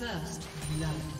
First blood.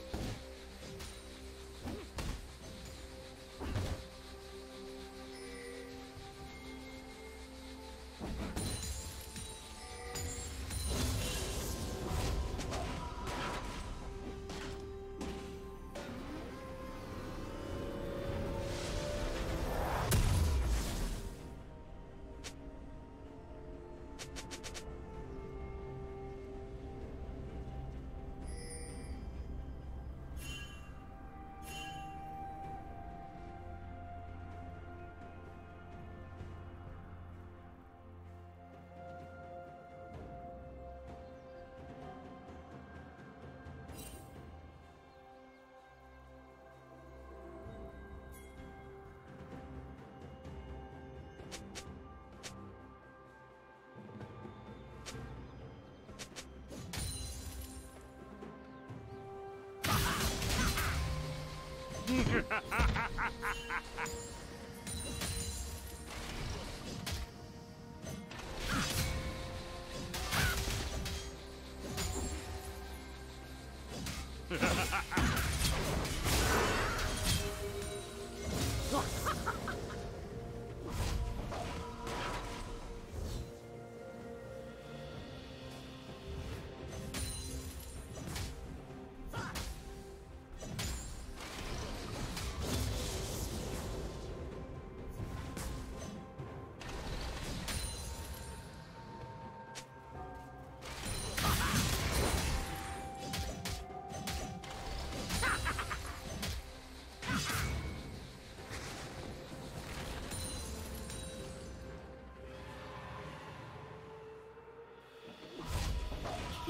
Ha ha ha!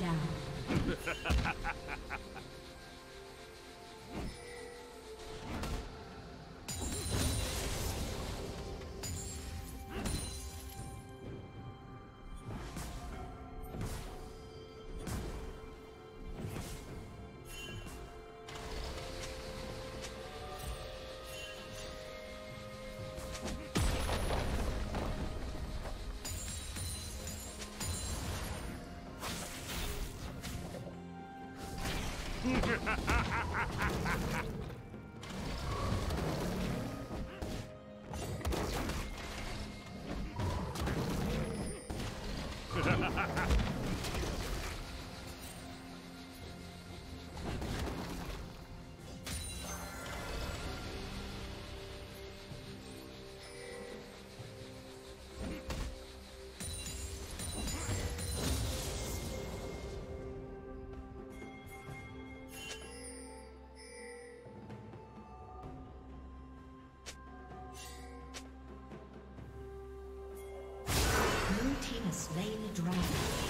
Down. slain the dragon.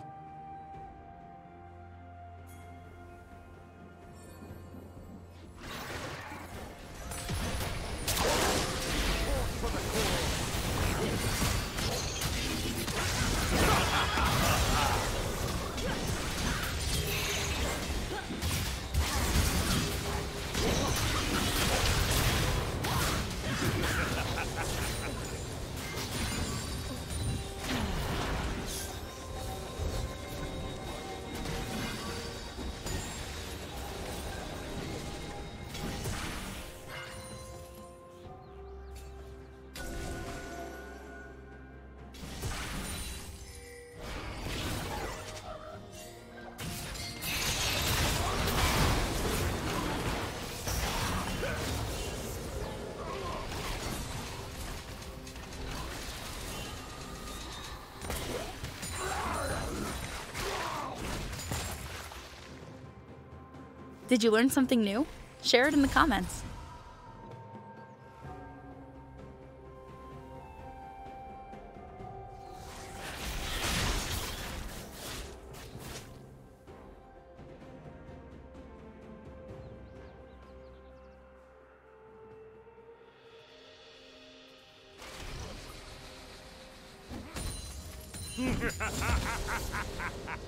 Did you learn something new? Share it in the comments.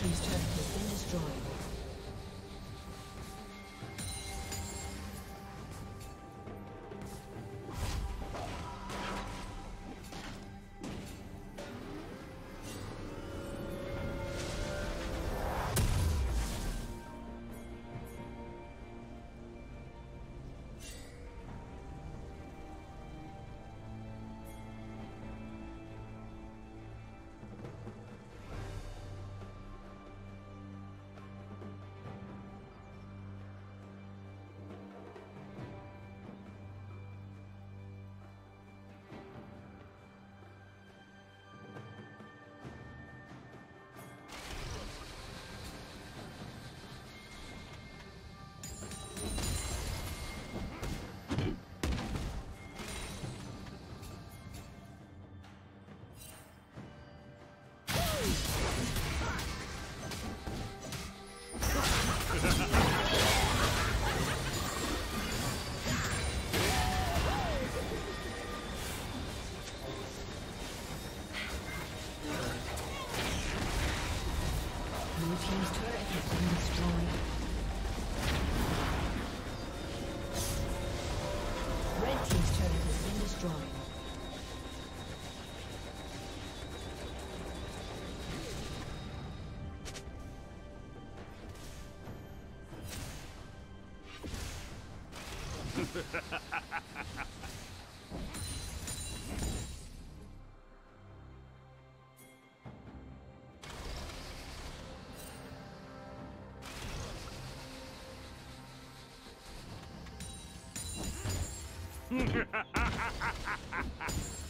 Team's Blue Team's turret has been destroyed. Red Team double kill. Blue Team has slain the dragon.